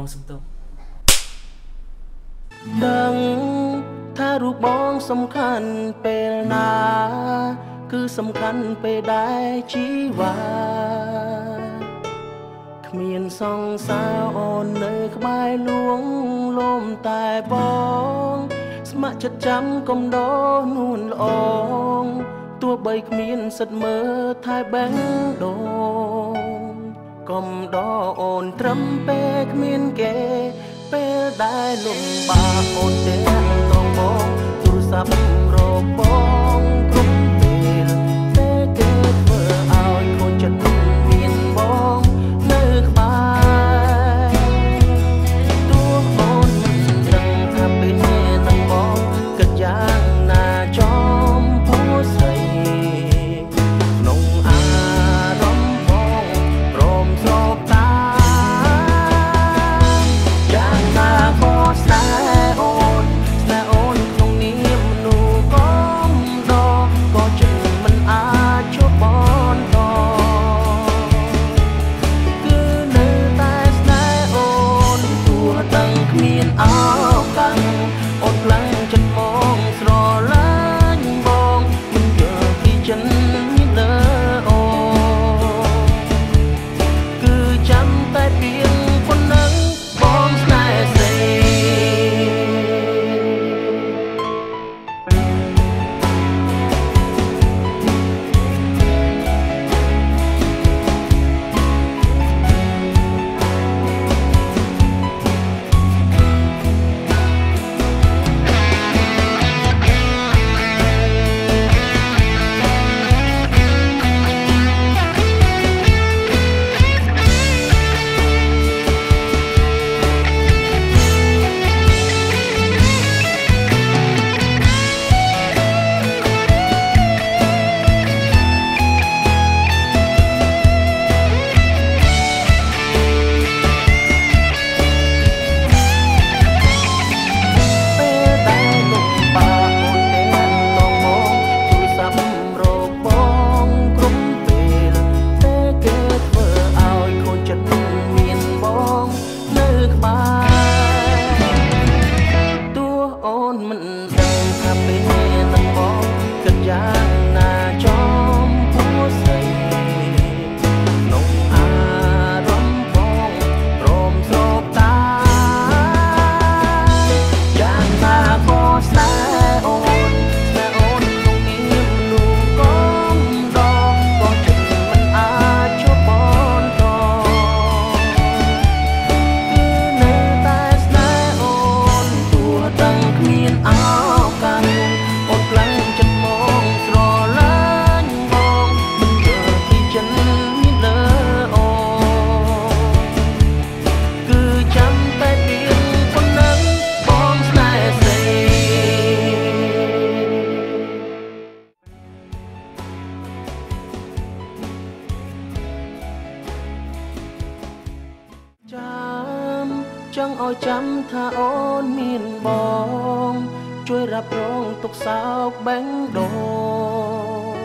បងសុំទោសដឹងថារូបបងសំខាន់ពេលណា គឺសំខាន់ពេលដែលជីវ៉ាគ្មានសង្សារអូននៅក្បែរលួងលំតែបង ស្ម័គ្រចិត្តចាំកំដោនួនល្អងទោះបីគ្មានសិទ្ធមើលថែបេងដូង កុំដអូនត្រឹមពេលគ្មានគេ ពេលដែលលំបាកអូនទាំងតងបងទូរស័ព្ទរកបង អូនមិនដឹងថាពេលនឹ ចាំចង់ឲ្យចាំថាអូនមានបង ជួយរ៉ាប់រងទុកសោកបេងដូង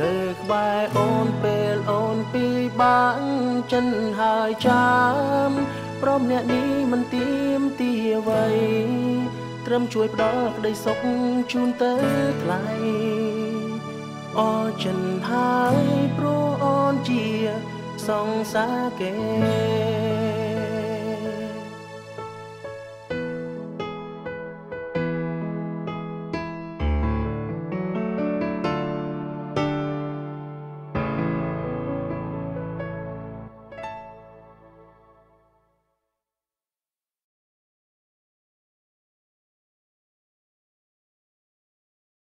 នៅក្បែរអូនពេលអូនពីបាក់ចិនហើយចាំព្រមអ្នកនេះមិនទៀមទីអ្វីត្រឹមជួយផ្ដល់ក្តីសុខជូនទៅថ្លៃអរចិនហើយព្រោះអូនជាសង្សារគេ